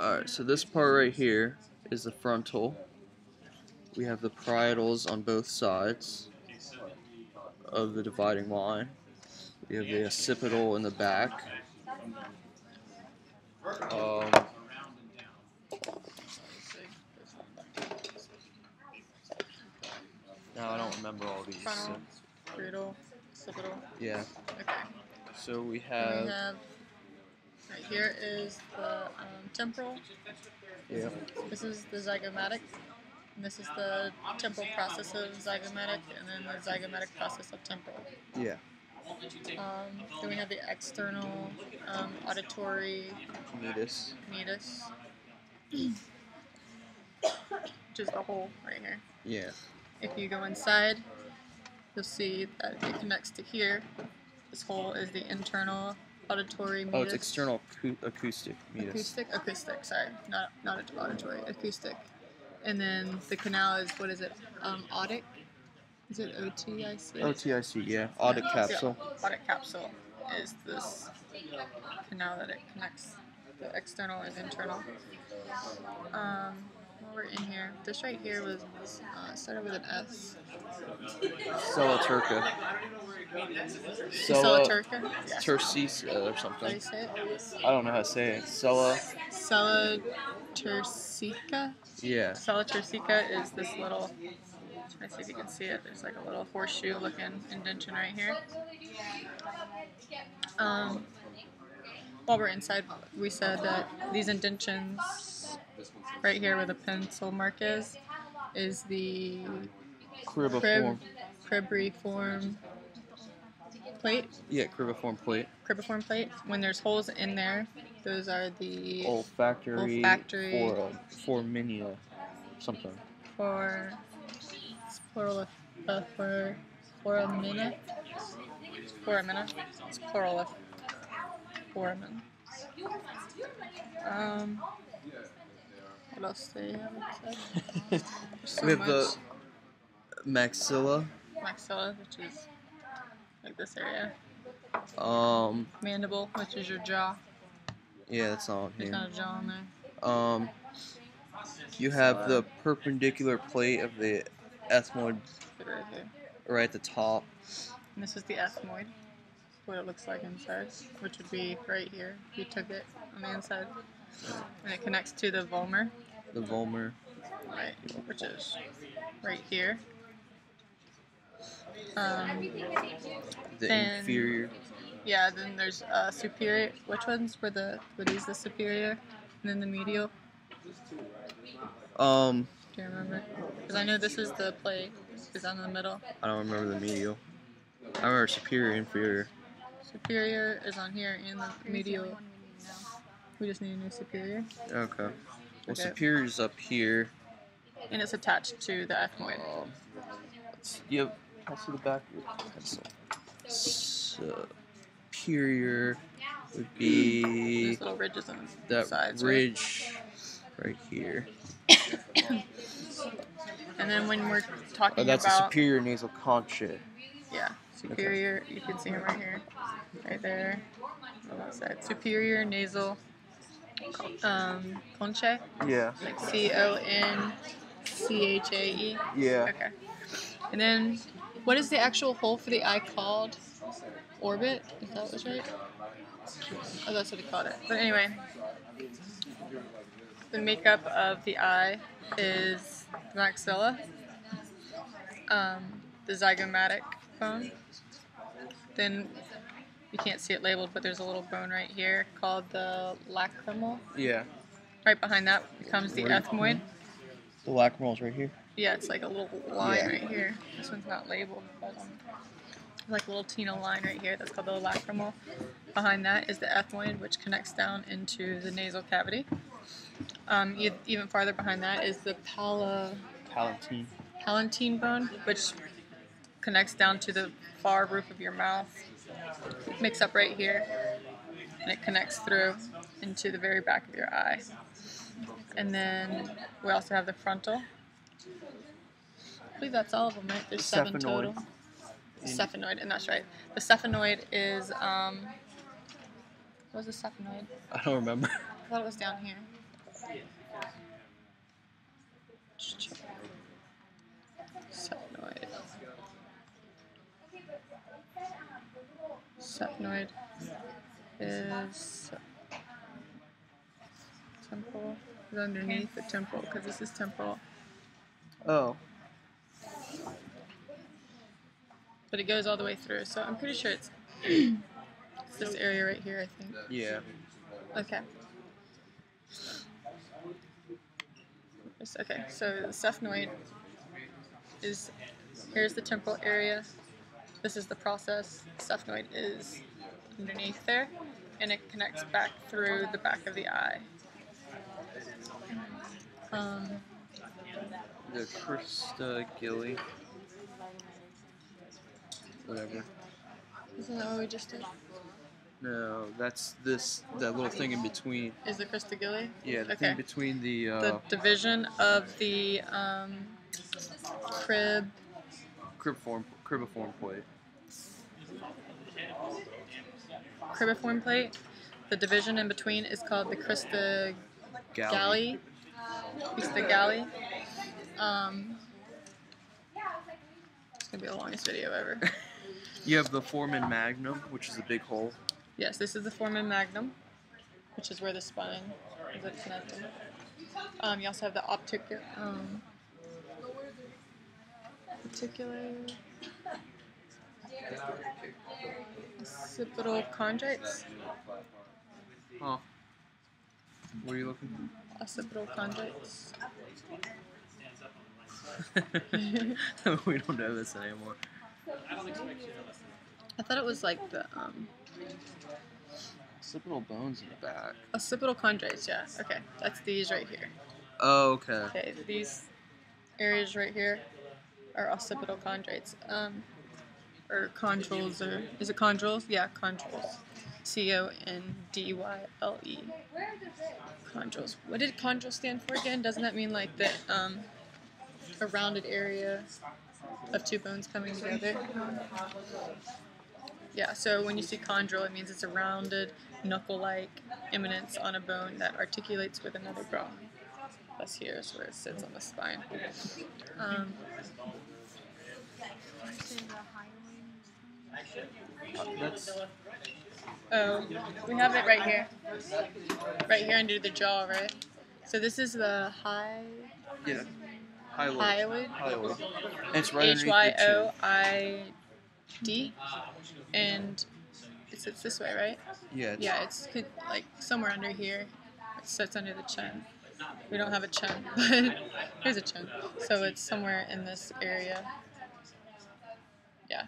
Alright, so this part right here is the frontal. We have the parietals on both sides of the dividing line. We have the occipital in the back. Um, now I don't remember all these. so- Frontal, parietal, occipital. yeah. Okay. So we have. Right here is the um, temporal. Yeah. This is the zygomatic. And this is the temporal process of zygomatic, and then the zygomatic process of temporal. Yeah. Um, then we have the external um, auditory Meatus. meatus, which is the hole right here. Yeah. If you go inside, you'll see that it connects to here. This hole is the internal auditory. Oh, it's external acou- acoustic meatus. Acoustic, acoustic. Sorry, not not auditory. Acoustic. And then the canal is what is it? Um, otic. Is it O T I C? OTIC, yeah. Audit capsule. Yeah, audit capsule is this canal that it connects the external and internal. Um, while we're in here, this right here was uh, started with an S. Sella turca. Sella turca. Tercisa or How do you something. say it? I don't know how to say it. Sella. Sella turcica. Yeah. Sella turcica is this little. Try to see if you can see it. There's like a little horseshoe-looking indention right here. Um, while we're inside, we said that these indentions, right here where the pencil mark is, is the crib, Cribiform. cribriform plate. Yeah, cribiform plate. Cribiform plate. When there's holes in there, those are the Olfactory. Olfactory. For, forminia. Something. for it's plural uh, for foramina. Foramina. It's plural of foramin. Um, what else do you have? So we have much. the maxilla. maxilla, which is like this area. Um, Mandible, which is your jaw. yeah, that's not on There's not a jaw in there. Um, you have the perpendicular plate of the ethmoid right right at the top. And this is the ethmoid, what it looks like inside, which would be right here. if you took it on the inside. And it connects to the Vomer. The Vomer. right, which is right here. Um, The inferior. yeah, then there's uh, superior. Which ones were the, what is the superior? And then the medial? Um, Do you remember? Because I know this is the plate, is on the middle. I don't remember the medial. I remember superior, inferior. Superior is on here, and the medial. We just need a new superior. Okay. Well, Okay. superior's up here. And it's attached to the ethmoid. Um, let's, I'll see the back of your pencil. Superior would be These little ridges on the that sides, right? ridge right here. And then when we're talking Oh, that's a superior nasal concha. yeah, superior, you can see him right here, right there, on that side. Superior nasal um, conchae, Yeah. like C O N C H A E. Yeah. Okay. And then, what is the actual hole for the eye called? Orbit? Is that was right? Oh, that's what he called it. But anyway, the makeup of the eye is the maxilla, um, the zygomatic bone. Then you can't see it labeled, but there's a little bone right here called the lacrimal. Yeah. Right behind that comes the Where- ethmoid. The lacrimals right here. Yeah, it's like a little line Yeah. right here. This one's not labeled, but um, like a little Tino line right here. That's called the lacrimal. Behind that is the ethmoid, which connects down into the nasal cavity. Um, e- even farther behind that is the pala, Palatine. palatine bone, which connects down to the far roof of your mouth. Mix up right here, and it connects through into the very back of your eye. And then we also have the frontal. I believe that's all of them, right? There's seven total. The Cephenoid, and that's right. The cephenoid is um. What was the cephenoid? I don't remember. I thought it was down here. Just check. Sapnoid. Sapnoid is temple is underneath the temple because this is temple, Oh, but it goes all the way through. So I'm pretty sure it's, it's this area right here. I think. yeah. Okay. Okay, so the sphenoid is here's the temporal area. This is the process. Sphenoid is underneath there, and it connects back through the back of the eye. Um, The Krista Gilly. Whatever. isn't that what we just did? No, that's this that little thing in between. Is the Christa Gilly? Yeah, the Okay. thing between the. Uh, The division of the um, crib cribiform cribiform plate. Cribiform plate. The division in between is called the crista galli. crista galli. Um, it's gonna be the longest video ever. You have the foramen magnum, which is a big hole. yes, this is the foramen magnum, which is where the spine is connected. Um, you also have the optic, um, particular occipital chondrites. Huh. What are you looking for? Occipital chondrites. we don't know this anymore. I thought it was like the um, Occipital bones in the back. occipital chondrites. Yeah. Okay, that's these right here. Oh, okay. Okay, these areas right here are occipital chondrites. Um, or chondrules, or is it chondrules? Yeah, chondrules. C O N D Y L E. Chondrules. What did chondrule stand for again? Doesn't that mean like the um, a rounded area of two bones coming together? Yeah. So when you see chondrule, it means it's a rounded, knuckle-like eminence on a bone that articulates with another bone. Plus here is where it sits on the spine. Um, that's oh, we have it right here. Right here under the jaw, right? So this is the high yeah. Hyoid. hyoid. Hyoid. And it's right H Y. O I D, and it sits this way, right? Yeah. It's, Yeah, it's like somewhere under here. It sits under the chin. We don't have a chin, but here's a chin. So it's somewhere in this area. Yeah.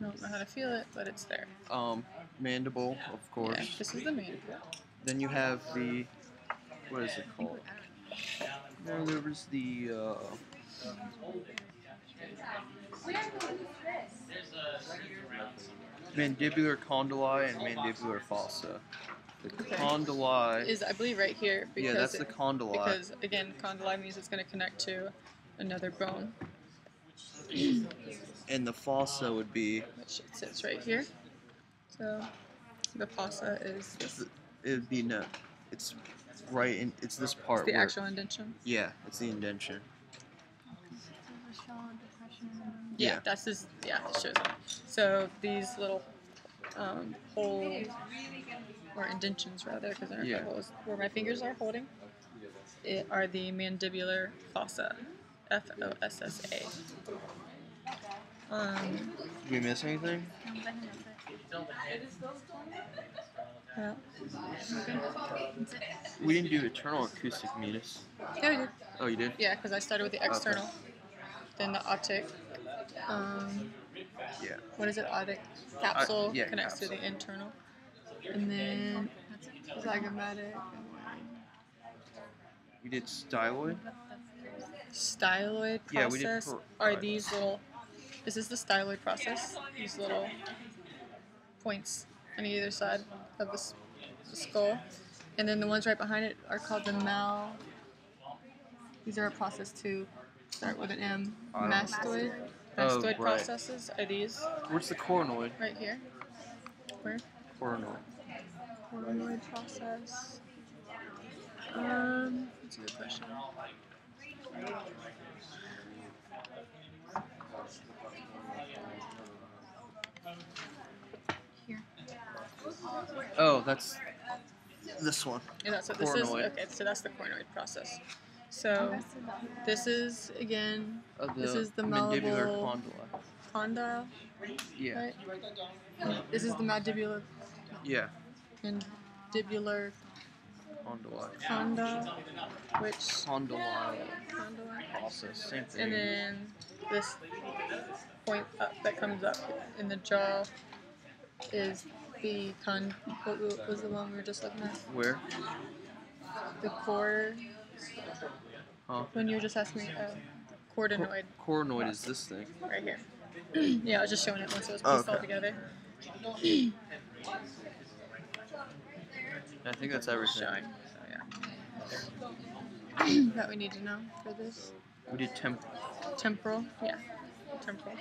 I don't know how to feel it, but it's there. Um, mandible, of course. Yeah, this is the mandible. Then you have the what is it called? No, there was the uh, mandibular condyle and mandibular fossa. The Okay. condyle, Is I believe right here because yeah, that's the condyle. because again condyle means it's going to connect to another bone, and the fossa would be which it sits right here. So the fossa is this, it would be no, it's right in it's this part the where actual indention. yeah, it's the indention. Yeah, Yeah. that's just yeah, it shows. So these little um, holes or indentions rather, because they're Yeah. holes, where my fingers are holding, it are the mandibular fossa, F O S S A. Um, Did we miss anything? yeah. We didn't do internal acoustic meatus. Yeah, we did. Oh, you did? Yeah, because I started with the external, then the optic. Um, Yeah. what is it? Optic capsule yeah, connects to the internal, and then zygomatic. We did styloid. styloid Yeah, we did per- are right. these little this is the styloid process these little points on either side of the, the skull and then the ones right behind it are called the mal these are a process to start with an M. mastoid Oh, mastoid right. processes are these Where's the coronoid? right here where Coronoid. coronoid process Um, that's a good question. Here. Oh, that's this one. Yeah, that's what this is. Okay, so that's the coronoid process. So this is again Uh, This is the mandibular condyle. condyle, Yeah. right? This is the mandibular Yeah. mandibular Condyle. condyle, which Condyle condyle, process. Same thing. and then this point up that comes up in the jaw is the con. What was the one we were just looking at? Where? The core. Huh? When you were just asking me, uh, cordanoid, Coronoid is this thing. right here. yeah, I was just showing it once it was pieced Oh, all together. I think that's everything. Showing. So yeah. that we need to know for this. We did temp. Temporal, yeah. Temporal.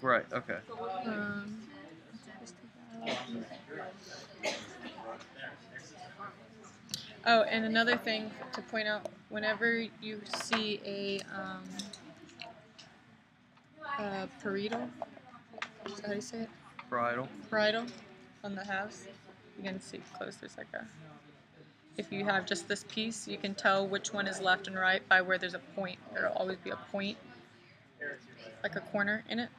Right. Okay. Um, oh, and another thing to point out: whenever you see a um, uh, parietal, is that how you say it? Bridle. Parietal on the house, you can see close. There's like a. If you have just this piece, you can tell which one is left and right by where there's a point. There'll always be a point, like a corner in it,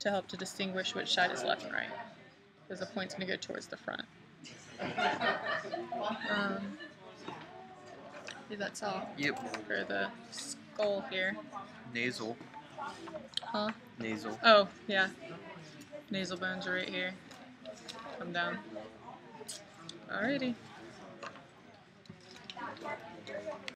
to help to distinguish which side is left and right. Because the point's going to go towards the front. Um, yeah, that's all Yep. for the skull here. Nasal. Huh? Nasal. Oh, yeah. Nasal bones are right here. Come down. Alrighty.